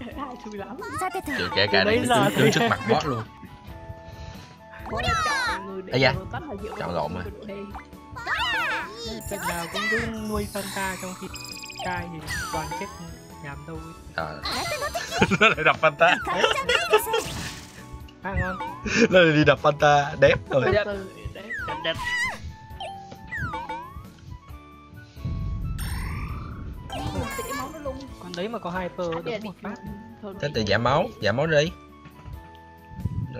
ai ai chui lắm kiểu kể cả đấy giờ đứng trước mặt boss luôn Ây da, chọn lộn mà Chắc nào cũng cứ nuôi con ta trong khi trai thì toàn chết nhảm thôi Ờ Nó lại đập anh ta À ngon Nó lại đi đập anh ta, đẹp rồi Đẹp, đẹp, đẹp đấy mà có hyper à, đúng một phát. thế thì giảm máu giảm máu đi.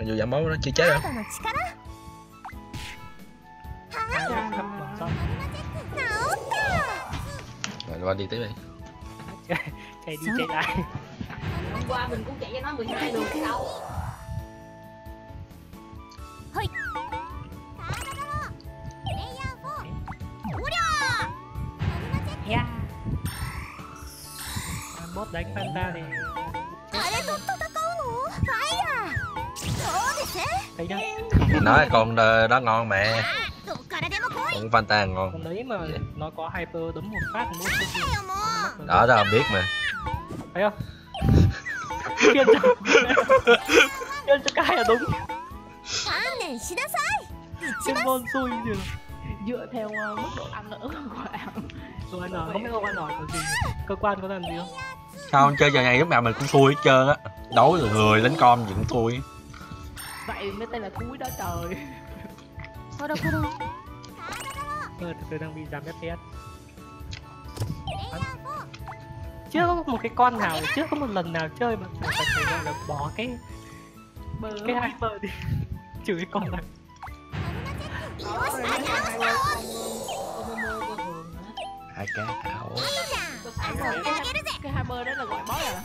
Dù giảm máu nó chưa chết rồi. rồi qua đi tiếp đi. Chạy đi chạy lại. Hôm qua mình cũng chạy cho nó 12 đường cái đâu Bot đánh Fanta thì あれと戦うのファイヤーそうです thấy đó Thì nói con đó, đó ngon mà どっからでも来い Con Fanta ngon Con đấy mà nó có hyper đấm một phát một phát だよもう Đó đó không biết mà Thấy không? Khiên cho Khiên cho cái là đúng 観念しなさい Khiên bon xui gì dựa theo ờ, mức độ ăn nữa của bạn Rồi anh nói không biết ông anh nói có gì Cơ quan có làm gì không? sao chơi giờ này lúc nào mình cũng thui hết trơn á. Đấu là người đánh con vẫn thui. vậy mới tên là thui đó trời. Thôi đâu thôi đâu. Tôi, tôi đang bị giảm fps chưa có một cái con nào chưa có một lần nào chơi mà phải phải gọi là bỏ cái bờ cái hai bờ đi. Chửi con này Hai cá thảoあげるぜ cái hai bơ đó là gọi boss à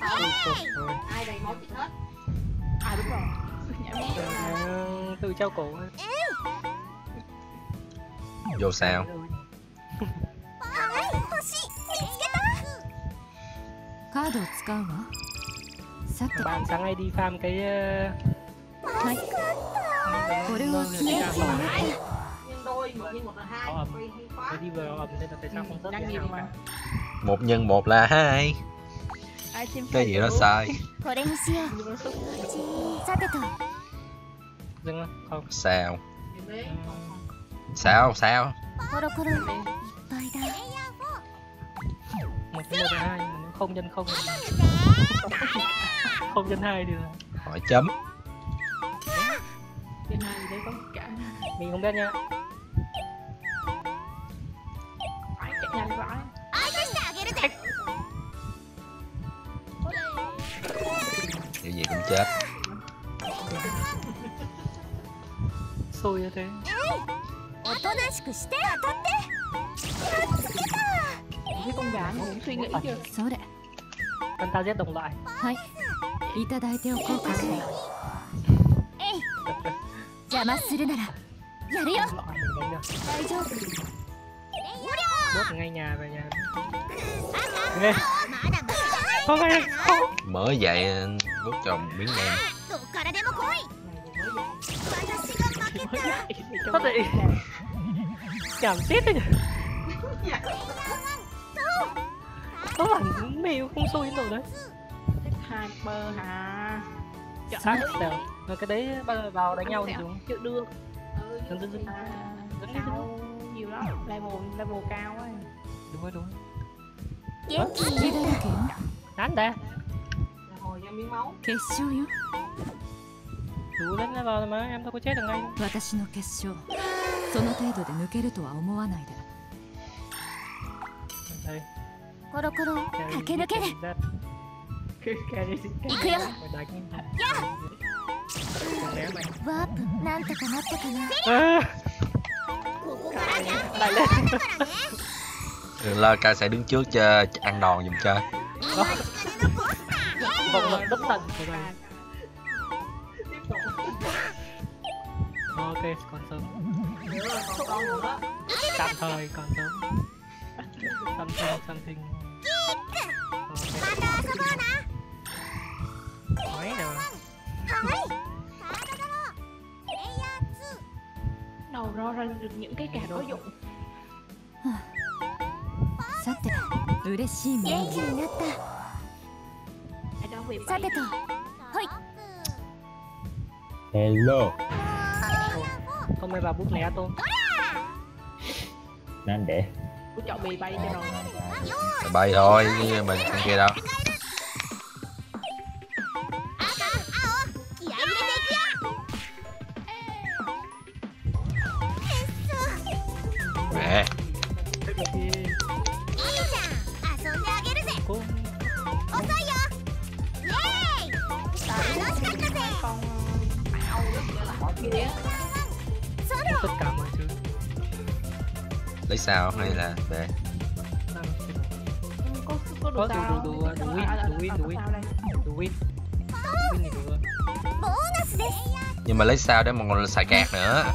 Ôi, trời ơi. ai đầy máu chết hết à đúng rồi nhảy máu Ờ, Tự treo cổ ấy. Vô sao はい星見つけたカードを使うわさて Bạn sáng nay đi farm cái ờ, はいこれを記念日になって thôi một nhân một là hai. Thế đi vào ẩm không ừ, nhiều mà. một nhân một là hai. Cái gì đó sai. Dừng sao? Sao sao? Một nhân một là hai không nhân không không nhân hai được hỏi chấm. Nhân hai đấy có cả mình không biết nha. phải chạy nhanh vãi 相手してあげるぜ Kiểu gì cũng chết xui như thế おとなしくして当たってやっつけた cái con gà nó cũng suy nghĩ chưa それ anh ta giết đồng loại はいいただいておこうかしらえい邪魔するならやるよ đồng loại mình đánh được 大丈夫 bốt ngay nhà rồi nhà. Ê. không nghe không mở dậy bút chồng miếng nem có thể chồng tiếp rồi có là mèo không xui rồi đấy. Hyper bơ chọn sát đều rồi cái đấy bao vào đánh nhau thì đúng. Chịu đưa. Lắm level level cao ấy đúng rồi đúng rồi 元気になったよ đánh là hồi ra miếng máu 決勝よ đủ vào rồi mà em đâu có chết được ngay 私の決勝その程度で抜けるとは思わないで đây コロコロ駆け抜ける carry đi 行くよ Phải đánh Đừng né mày ワープなんとかなったかな à, Bà lên. Đừng lo ca sẽ đứng trước cho ăn đòn dùm chơi. Vòng lực bất tận của bà Ok, còn sớm. Tạm thời còn sớm. Something, something Okay đầu ro ra được những cái cả đối dụng 2さて嬉しい元気になった ai đó về さ bay てと Hello không ai vào bút lẻ tôm Nên để của chọn bì bay cho rồi Rồi bay thôi chứ mình con kia đâu nhưng mà lấy sao để mà còn xài kẹt nữa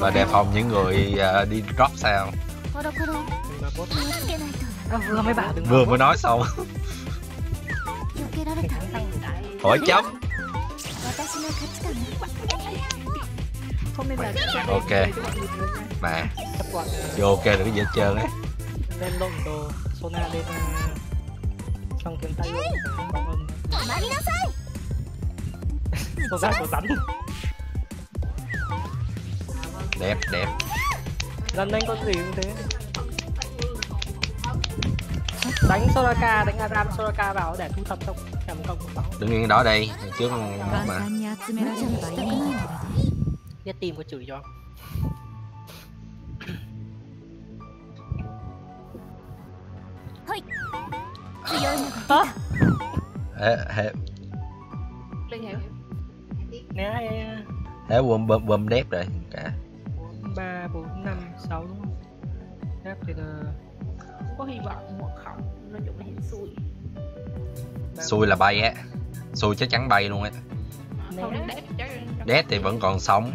và đề phòng những người đi drop sao vừa mới bảo vừa mới nói xong hỏi chấm ok mà vô ok được cái gì hết trơn á Sona lên ờ, xong kiếm tay luôn. Bóng hồng Sona có rắn đẹp đẹp. Lần đánh con gì cũng thế. Đánh Soraka đánh Aram Soraka vào để thu thập trong trầm công bóng đương nhiên đó đây trước mà. biết tìm có chửi cho Hả? Hả? Hả? Liên hiểu Né hay Hả bơm bơm bơm đét rồi cả. 4, 3, 4, 5, 6 đúng không? Đáp thì là Có hy vọng hoặc không. Nói chung là hiện xui Xui là bay á. Xui chắc chắn bay luôn á. Đét thì vẫn còn sống.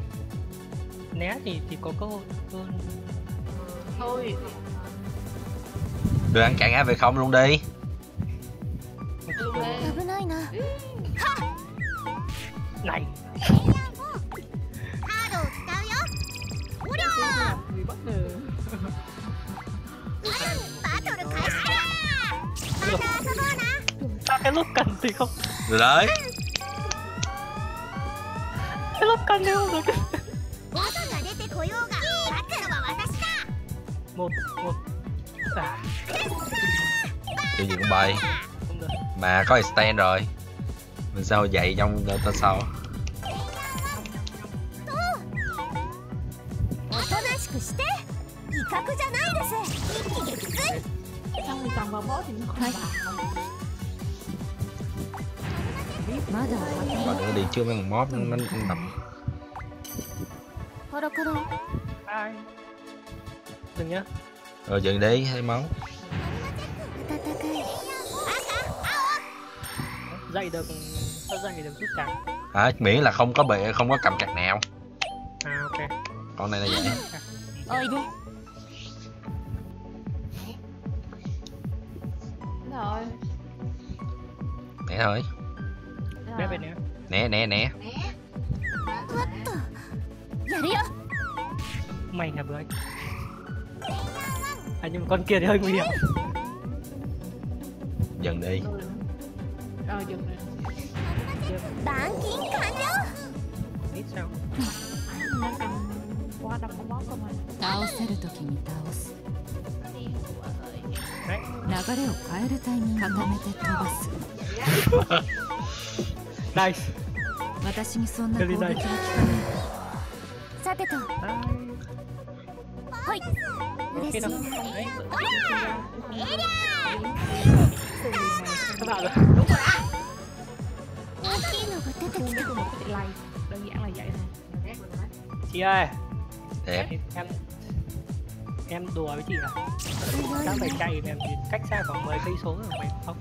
Né thì thì có cơ hội hơn. Thôi. Đưa ăn chặn về không luôn đi. Này. Cái lúc cần thì không? Rồi đấy. Cái lúc cần thì không được. Một một à gì cũng bay. Mà có extend rồi. Mình sao dậy trong tên sau? Xong rồi tầm vào bó thì cũng không bà nữa đi chưa mấy con mob nó cũng nằm đừng nhé rồi dựng để hai máu. Dậy được sao dậy được chút cả à, miễn là không có bị không có cầm cạc nào. À ok. Con này là vậy ơi đi rồi. Nè thôi nè bên nữa nè nè nè. Mày là bữa à nhưng mà con kia thì hơi nguy hiểm dừng đi rồi dừng rồi 板金完了 ít sao nó cầm qua đập con boss không à 倒せる時に倒す流れを変えるタイミング固めて飛ばす nice 私にそんな攻撃は効かないさてと.はい嬉しい ok な đâu đấy エリア các bạn rồi 大きいのが出て Khuôn き với た một cái delay đơn giản là vậy thôi chị ơi đẹp em em đùa với chị là すごい đang phải ね chạy mà em cách xa khoảng 10 cây số rồi mày không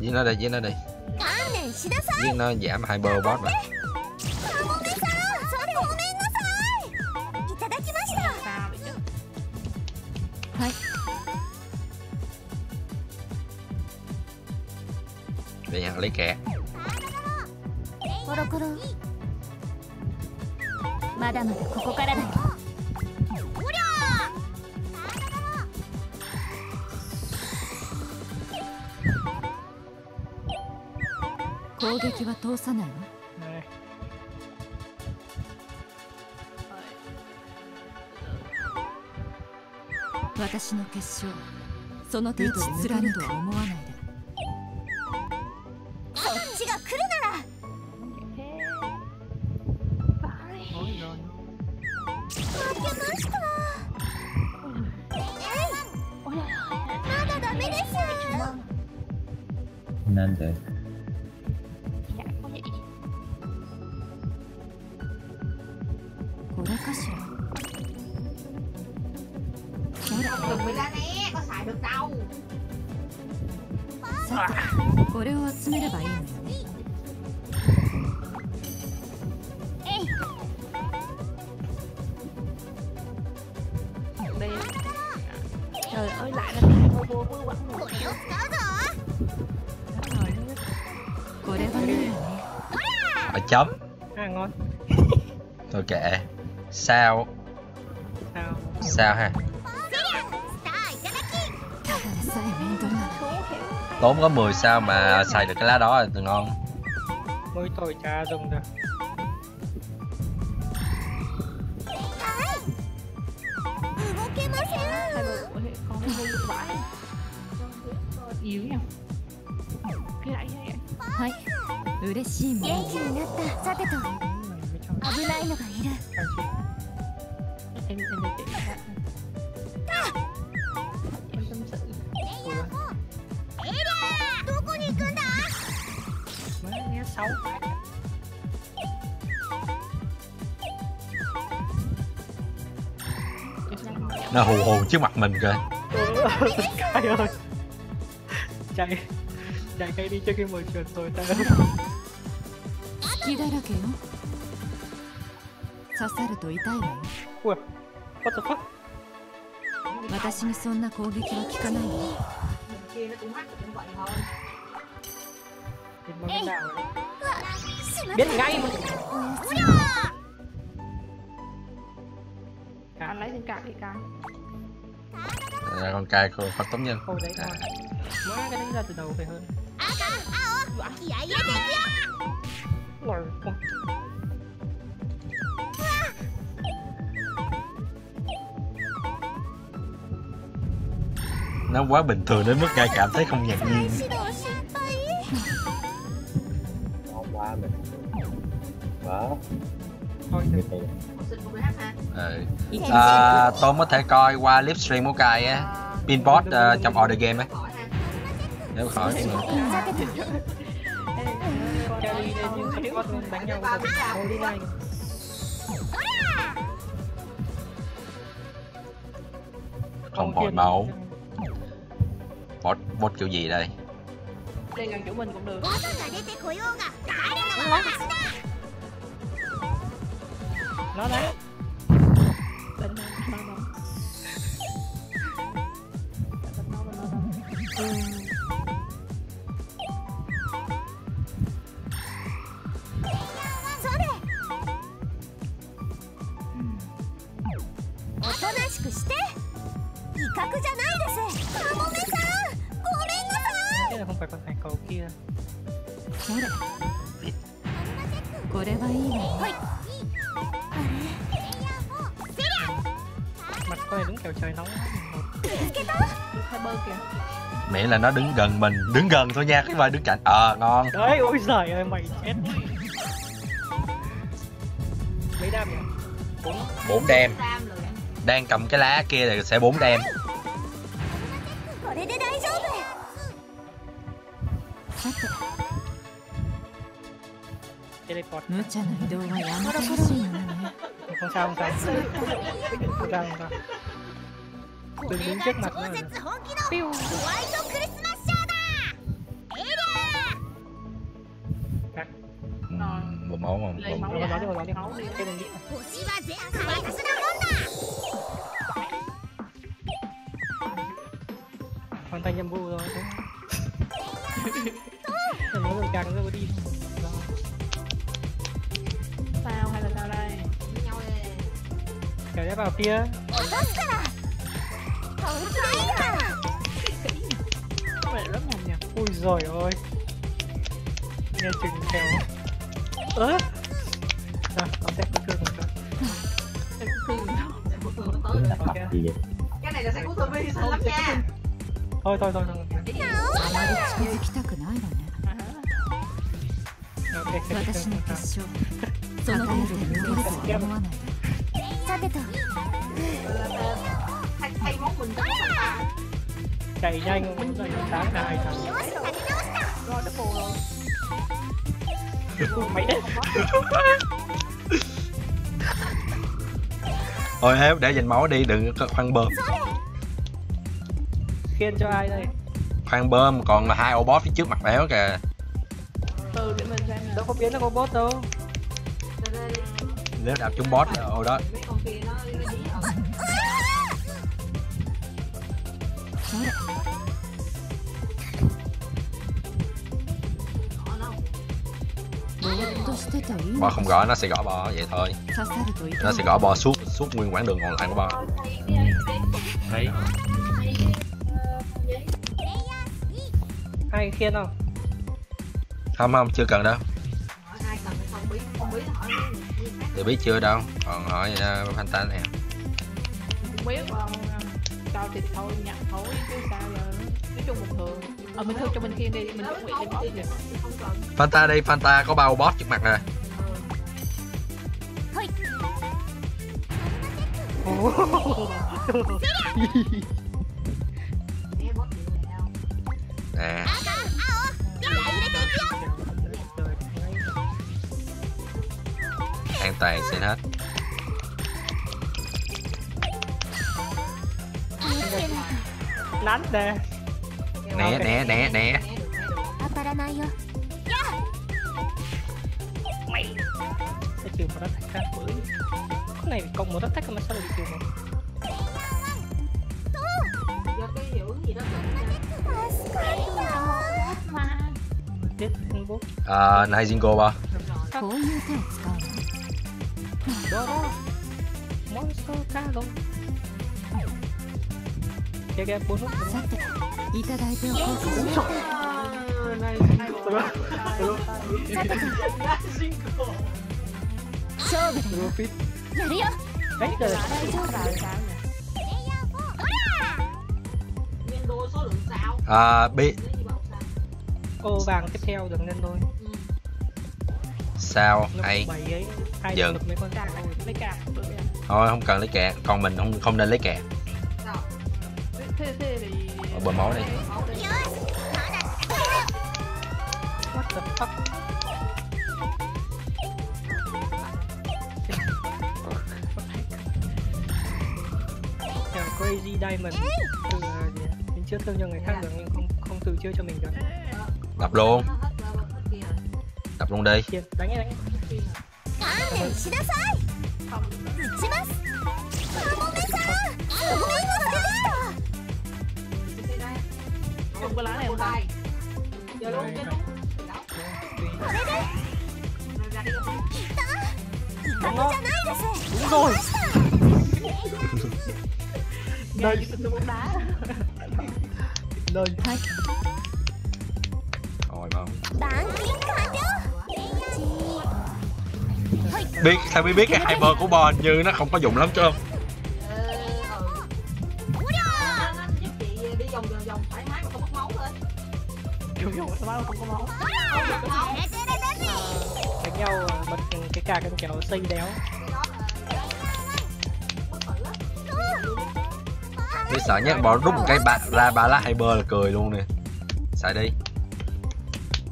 giết nó đi giết nó đi 観念しなさい giết nó giảm hai bơ boss rồi カモメさんそれごめん 攻撃は通さないわ。này 私の結晶その程度で貫くとは思わない sao sao sao ha ただでさえ面倒なの tốn có 10 sao mà xài được cái lá đó là ngon mỗi tội cha dùng được 動けません hai người ôi, con nó vui vãi yếu nha cái này cái này はい嬉しいもの元気になったさてと Ừ, mấy trong 危ないのがいる càng chịu em em đi chị em tâm sự Ủa, どこに行くんだ mới nghe sáu em đang ngồi nó hù hù trước mặt mình kìa Cay ơi chạy chạy cây đi cho cái môi trường tồi tệ 隙だらけよ刺さると痛いわよ ui what the fuck 私にそんな攻撃は効かないわ kia nó cũng mắc cũng vậy thôi thì mới cái đạo này. しま biết ngay mà anh lấy thêm card đi card là con cai của Phật tống nhân Ôi đấy ngon Má cái đánh ra từ đầu phải hơn 気合い入れていくよ nó quá bình thường đến mức ngay cảm thấy không ngạc nhiên. Nó quá bình thường quá Ừ. À, Tom có thể coi qua livestream của cài á. Pinbot uh, trong order game á. Nếu khỏi thì Không hồi máu bot bot kiểu gì đây lên gần chỗ mình cũng được ボスが出てこようが帰るのは私だ Nó đấy bên bên bên bên bên bên bên それおとなしくして威嚇じゃないですカモメさ là không phải con thằng cầu kia それこれはいいわはい Mặt con này đúng kiểu trời nóng hai bơ kìa miễn là nó đứng gần mình đứng gần thôi nha cái mà đứng cạnh ờ ngon Đấy, ôi giời ơi, mày chết Mấy đam nhỉ? Bốn bốn đem ram rồi đang cầm cái lá kia thì sẽ bốn đem 無茶な移動はやめてほしいのね Không sao, không sao Không sao, không sao Đừng đứng trước mặt nó 本気の Piu. ホワイトクリスマスシャーだエリ Cắt Ừm, một máu mà lấy máu Rồi, ra rồi, rồi, rồi, máu đi Cái đừng đi ア星は全部私のもんだ Hoàn thành nhiệm vụ rồi đúng Nó rồi càng rồi đi Cháu đã vào kia. Mẹ rất là nhỉ? Ui rồi ôi Nghe chừng kéo ớ? Rồi, con sẽ cứ cương rồi cái này là sẽ cũng thú vị thật lắm nha thôi. Thôi thôi thôi Okay, okay, okay. さてと thay thay món mình cho món ta chạy nhanh muốn dậy sáng hai thằng よし立て直した Rồi double rồi mày đấy thôi héo để dành máu đi đừng có khoan bơm khiên cho ai đây khoan bơm còn là hai ô boss phía trước mặt héo kìa Ừ để mình xem đâu nè có biến đâu có bot đâu Rồi đây đi. nếu đạp trúng boss là ô đó bò không gõ nó sẽ gõ bò vậy thôi. Nó sẽ gõ bò suốt suốt nguyên quãng đường còn lại của bò. Hay Hai khiên không? Không không, chưa cần đâu. Thì biết chưa đâu, còn hỏi Fanta nè. Không biết cho thì thôi nhận thôi chứ sao giờ Nói chung bình thường. Ờ mình thôi cho mình khiên đi Mình chuẩn bị lên boss kìa Fanta đây Fanta có bao boss trước mặt nè. Nè. An toàn xin hết đánh nè. Nè nè nè dạ. nè. Này còn một nó thắt mà sao lại chiều mà? Do cái hiệu gì đó. Ờ, ba. Monster luôn kia kia bốn lúc さていただいておこうかしら này さてと勝負だよ fit やるよ đấy rồi 大丈夫 sao sao nhỉ nhân đôi số lượng sao à, bi nếu như bảo sao ô vàng tiếp theo được nhân đôi ừ. sao lúc hay bảy ấy hai Dừng. được mấy con Cạc sao Lấy cạc được nha thôi không cần lấy kẹt còn mình không không nên lấy kẹt sao Thế thế thì Ờ, bơm máu đi what the fuck crazy diamond từ à, mình chưa thương cho người khác được nhưng không không tự chưa cho mình được đập luôn đập luôn đi đánh nhé đánh dùng cái lá này không ta giờ luôn đúng rồi. Đây. đây. Rồi không biết sao biết biết cái hai bờ của bò như nó không có dùng lắm chứ không? máu không có máu. Đánh nhau bật cái cả cái kéo xây đéo. Thế sợ nhất bỏ đúc một cái bạn ra ba bá hay bơ là cười luôn này Xài đi.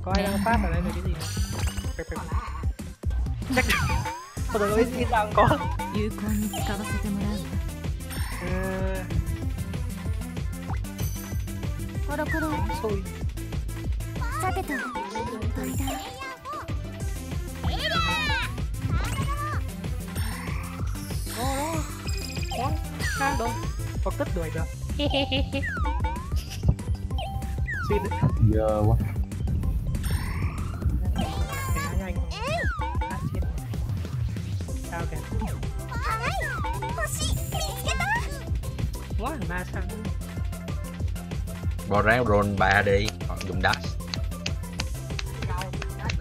Có ai đang phát ở đây cái gì không? Chắc Bây giờ có biết gì sao không có Thôi đâu, thôi đâu. Xui. てとどいだ đó đó món khác đâu có cất đuổi được xin đấy dơ quá cái nhanh không hát chết sao kìa はい欲し quá ba sao bò ráo roll ba đi hoặc dùng dash rồi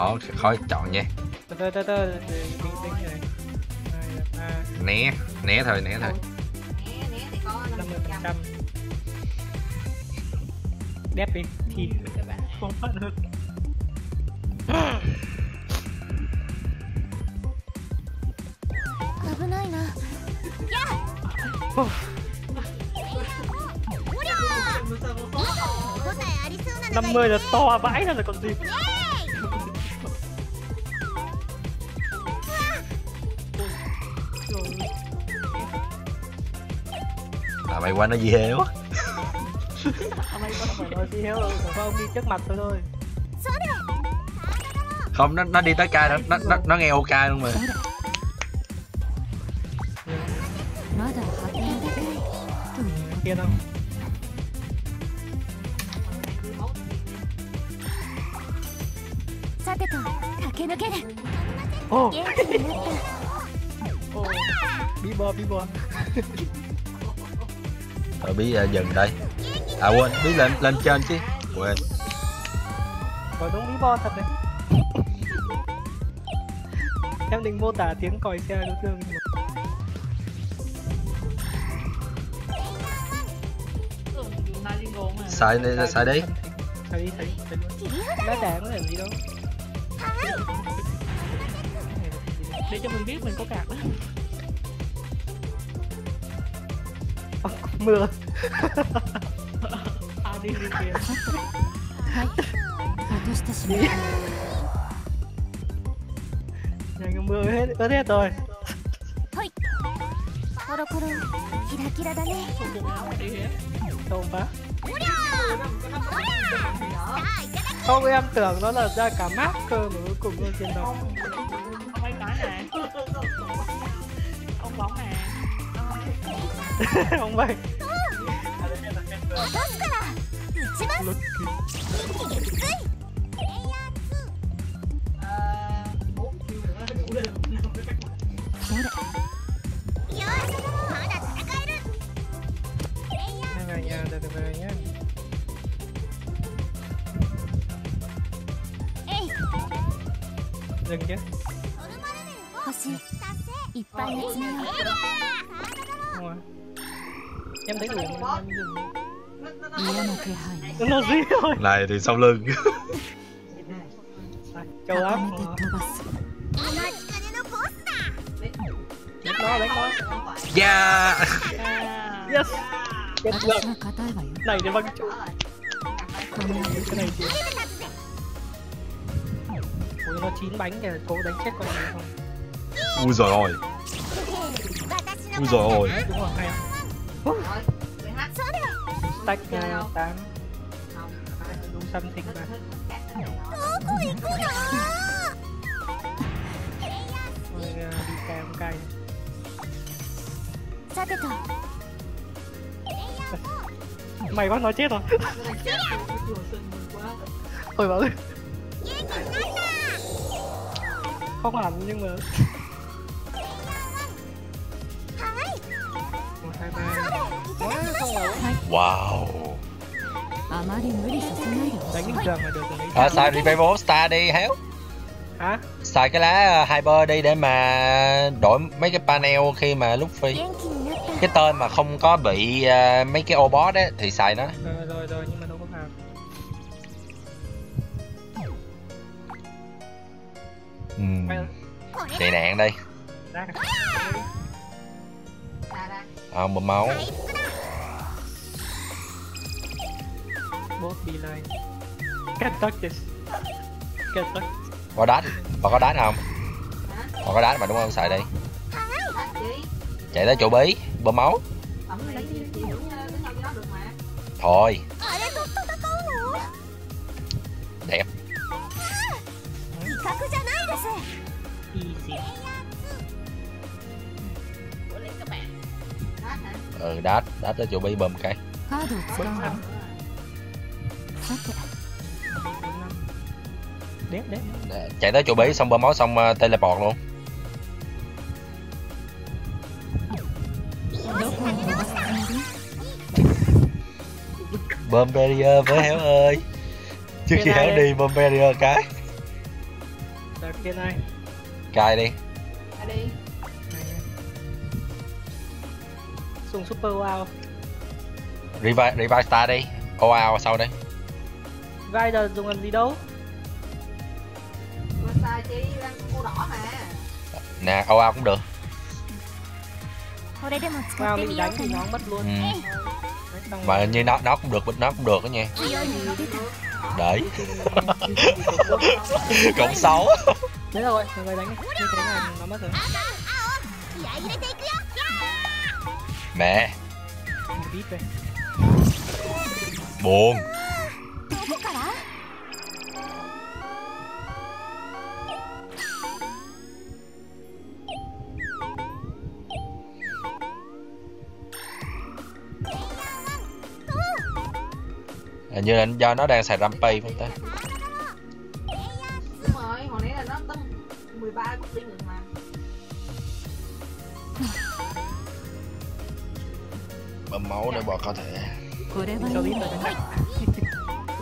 khó khó chọn nha né né thôi né thôi đẹp đi thì không phát được năm mươi là to vãi ra là còn gì mày qua nói gì heo không nó nó đi tới ca nó nó nó, nó nghe ok luôn mà. Kia đâu? Oh. Bieber, Bieber rồi bí uh, dừng đây. À quên bí lên lên trên chứ. Quên. Có đúng bí bò thật đấy. Em định mô tả tiếng còi xe đối mà xài đi xài đi xài đi xài đi. Nó đạn nó làm gì đâu. Để cho mình biết mình có cạc đó Ờ, mưa à đi đi kìa はい落としてしまった nhà cái mưa hết ướt hết rồi コロコロキラキラだね không quần áo mà đi hết không bá これは không em tưởng nó là ra cả map cơ mà cuối cùng nó trên đó mấy cái này ông bóng nè không vậy 落とすからちます一気撃墜い。っぱい。によ。嫌な気配 nó gì thôi này thì sau lưng À, 高 châu áp めて飛ばすお待ちかねのボスだ đánh nó đánh nó yeah à yes chết 私 được は硬いわよ này để văng chỗ この cái này thì ui nó chín bánh kìa cố đánh chết con này không ui tách tám đúng thịt mà. Ôi, ờ, đi kèm cây Mày quá nói chết rồi. Ôi bảo Không hẳn nhưng mà Wow Đánh những trường là được xài Revival Star đi Héo. Hả? Xài cái lá ờ, Hyper đi để mà đổi mấy cái panel khi mà lúc phi Cái tên mà không có bị uh, mấy cái ô boss đấy thì xài nó. Thì rồi nạn đây. Đá à, ờ, máu. bố beeline Can't touch this Can't touch Có đá Bà có đá nào không? Bà có đá mà đúng không? Xài đi. Chạy tới chỗ bí Bơm máu. Thôi. Đẹp. Ừ, đá, đá ừ, tới chỗ bí bơm cái. Sát vậy Đép đép Chạy tới chỗ bí xong bơm máu xong uh, teleport luôn. Bơm barrier với Héo ơi. Trước khi Héo đi. bơm barrier cái. Cài đi. Cài super wow. Revive, revive star đi. Wow sau đây gai giờ dùng làm gì đâu. Nè ao ao cũng được. Wow, mình đánh thì nó mất luôn. Ừ. mà như nó nó cũng được nó cũng được đó nha. Đấy. Cộng sáu. Đấy rồi người đánh như thế này nó mất rồi. Mẹ. Buồn. Hình như là do nó đang xài rampage phải không ta Đúng rồi, hồi nãy là nó tới 13 bước đi được mà bơm máu để bò có thể これは Cho い biết い rồi đấy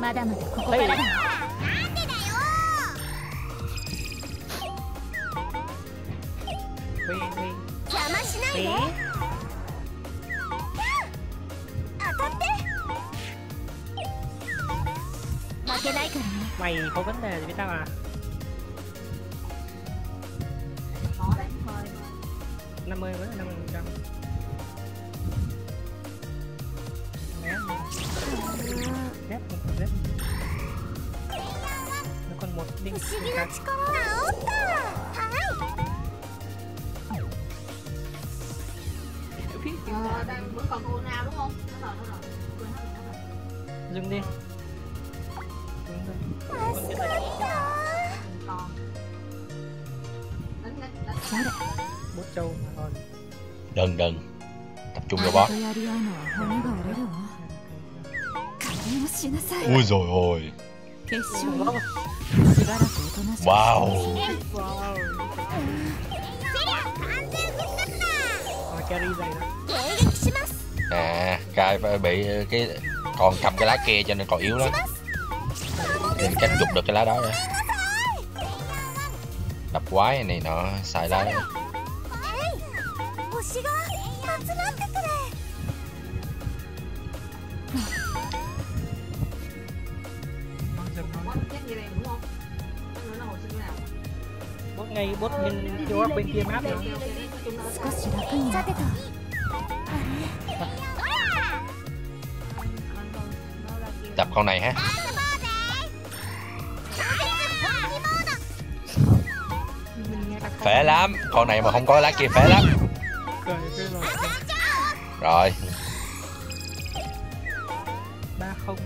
まだまだここからだ Mày có vấn đề gì với tao à? Nó đánh hơi 50 vẫn Got it. Đừng đừng. Tập trung vào boss. Ui rồi ôi. Wow. À, cai phải bị cái còn cầm cái lá kia cho nên còn yếu lắm. nên cách chụp được cái lá đó nữa quái này nọ xài đâu bốt ngay bốt bên vô bên kia map rồi tập con này ha. phế lắm con này mà không có lá kia phế lắm Cười cười rồi rồi ba không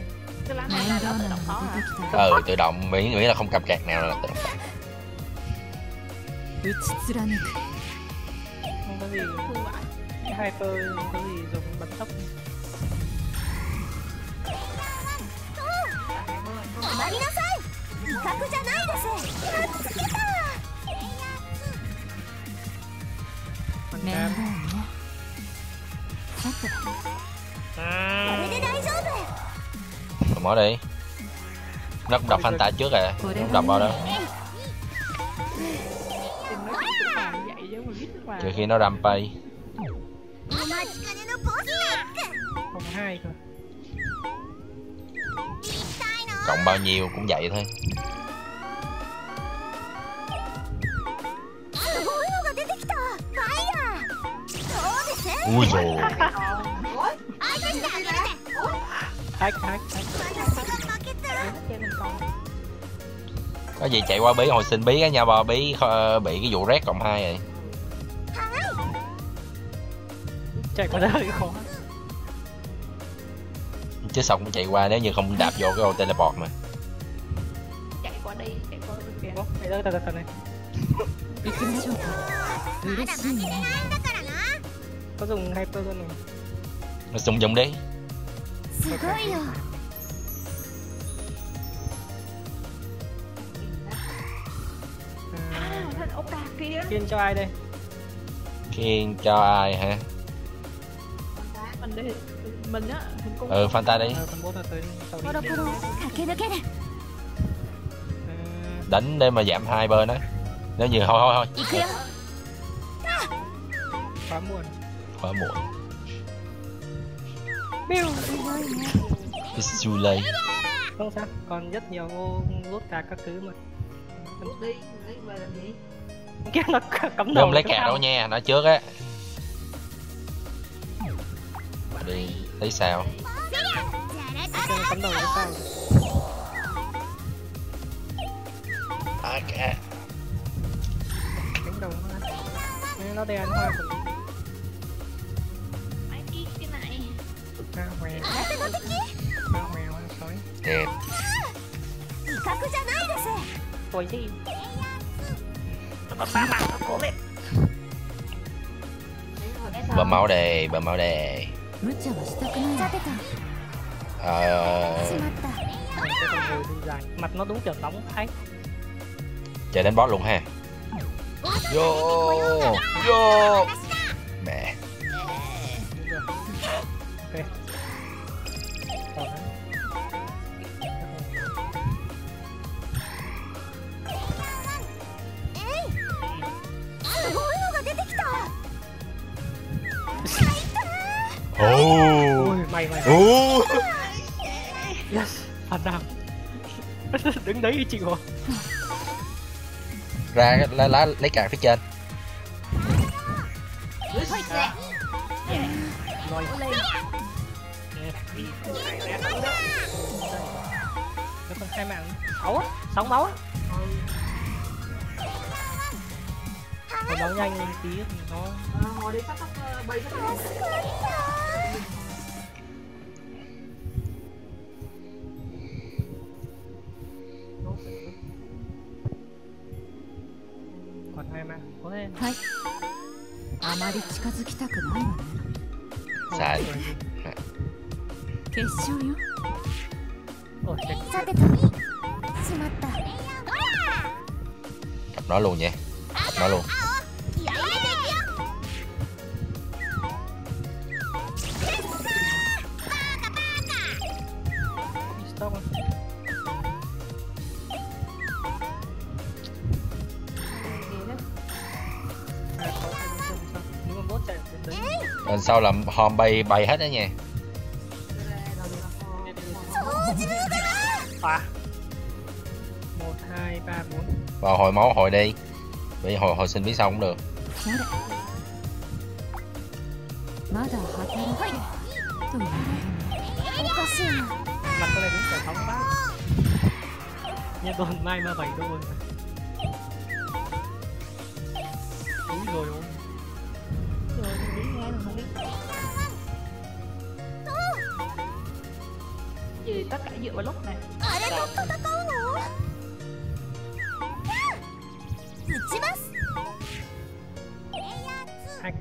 Cái lá 面 này là 倒 nó な tự の động khó が hả? 出てきた ừ tự động miễn miễn là không cầm kẹt nào là tự động 打ち貫く Không có gì Thương vãi Cái hyper không có gì dùng bật tốc 止まりなさい威嚇じゃないですやっつけた 面 cam 倒ねさてこ À れで大丈夫 rồi mở đi nó cũng đập phanh tạ trước rồi これ cũng đập vào đó はい Tìm nó cũng phải vậy chứ mà biết mà trừ khi nó rampage お待ちかねのボスタック Không hai thôi 痛いの cộng bao nhiêu cũng vậy thôi Ui rồi Có gì chạy qua bí hồi xin bí cái nha bà bí ờ, bị cái vụ rét cộng hai vậy. Chạy qua đó thì khó. Chứ xong cũng chạy qua nếu như không đạp vô cái ô teleport mà. Chạy qua đi, chạy qua bên kia. Mày tới tao tao này có dùng hyper luôn này dùng dùng đi okay. À, Kiên cho ai đây? Kiên cho ai hả? Mình đi, mình á, mình cũng... Ừ, đi. À. Đánh để mà giảm hai bên á. Nếu như thôi thôi thôi. Quá muộn quá muộn. It's too late. Không sao, còn rất nhiều ô lốt cả các thứ mà. Cầm đi, lấy bà làm gì? Kia nó cắm đầu Không lấy cà đâu nha, nó trước á. Đi, lấy sao Kia nó cắm đầu lấy sao Ok Cắm đầu nó. Đè anh hoa đẹp tuổi gì bà máu đề bờ máu đề. À mặt nó đúng chuẩn đóng thấy chờ đến boss luôn ha. Vô vô. Ô yes phản đam đứng đấy chịu rồi ra lá, lá lấy card phía trên. Hai mạng sáu á. Sáu máu máu nhanh lên tí thì nó Ờ, ngồi đi sắp ờ, bay sắp はい。あまり近づきたくないのさ決勝よ。しまった。やっぱねやっぱ sau là hòm bay bay hết đó nha. À. một hai ba bốn. Vào hồi máu hồi đi. Bị hồi hồi sinh phía sau cũng được. Mặt con này cũng phải thống bác nha con mai ma bảy đôi rồi gì tất cả dựa vào lúc này あれと戦うの撃ちます hai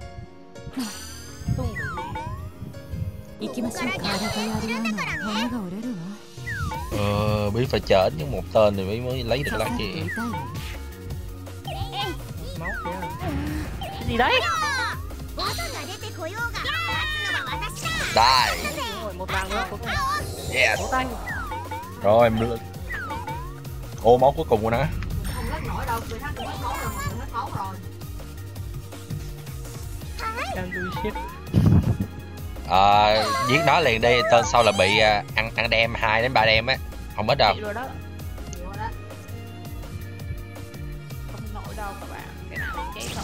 tung rồi 行きましょうか体とやり合うのは骨が折れるわ ờ biết phải chởn với một tên thì mới mới lấy được 刺 lá さって kia 痛いわ máu kia cái gì đấy ボタンが出てこようが勝つのは私だ đây rồi một vàng nữa cuối cùng yes. Tay rồi em lên. Ô máu cuối cùng của nó. Không lết nổi đâu người khác cũng hết máu rồi mình hết máu rồi. Can do shit. À, giết nó liền đi tên sau là bị à, ăn ăn đem 2 đến 3 đem á. Không ít đâu. Rồi đó. Nhiều rồi đó. Không nổi đâu các bạn. Cái nào cháy rồi.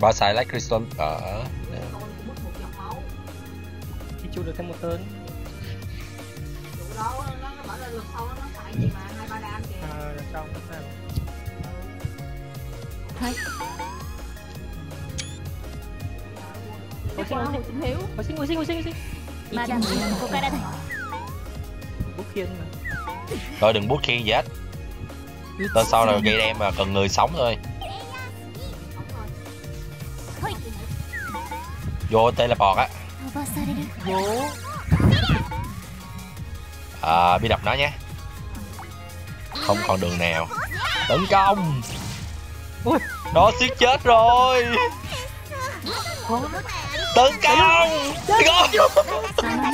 Ba xài lấy crystal ở chưa được thêm một tên Chủ đó nó, nó bảo là luật ông nó phải gì mà hai ba đam kìa. Ờ à, xong sao hay. Hồi sinh, hồi sinh, hồi sinh, hồi sinh, hồi sinh, hồi sinh Mà đam, cô cái đây này. Bút khiên mà. Thôi đừng bút khiên gì hết. Tên sau là gây đem mà cần người sống thôi. Vô tên là bọt á. 飛ばされる vô à, Bi đập nó nhé Không còn đường nào Tấn công Ui. Nó siết chết rồi Tấn công Tấn công そのよ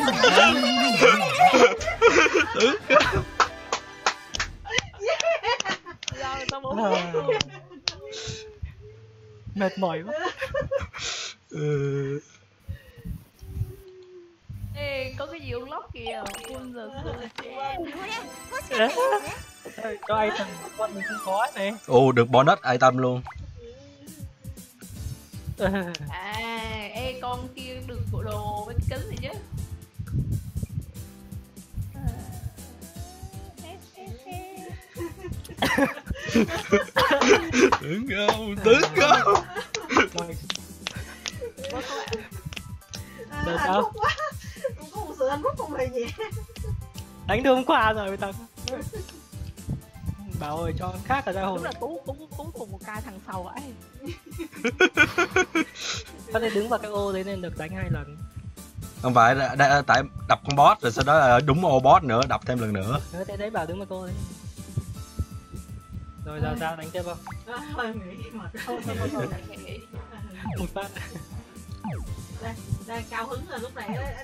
うな Sao tao muốn à. mệt mỏi quá Ừ. Ê, có cái gì unlock kìa Full giờ cho ai thằng con mình không có này? Ồ được bonus item luôn. À, ê con kia được bộ đồ với kính này chứ. Có À, Được hạnh không? phúc quá Cũng sự hạnh phúc không hề nhẹ đánh được hôm qua rồi tao bảo ơi cho con khác ở ra Đúng hồn là tú tú tú cùng một ca thằng sau ấy. Có thể đứng vào cái ô đấy nên được đánh hai lần. Không phải đã, đã, tại đập con boss rồi sau đó là đúng ô boss nữa đập thêm lần nữa. Thế thế đấy bảo đứng vào cô đấy. Rồi giờ sao đánh tiếp không? Hơi nghỉ mệt Thôi thôi thôi một phát. Đang, đang cao hứng rồi lúc này